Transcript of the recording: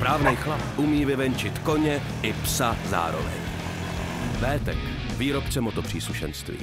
Správný chlap umí vyvenčit koně i psa zároveň. Vétek, výrobce motopříslušenství.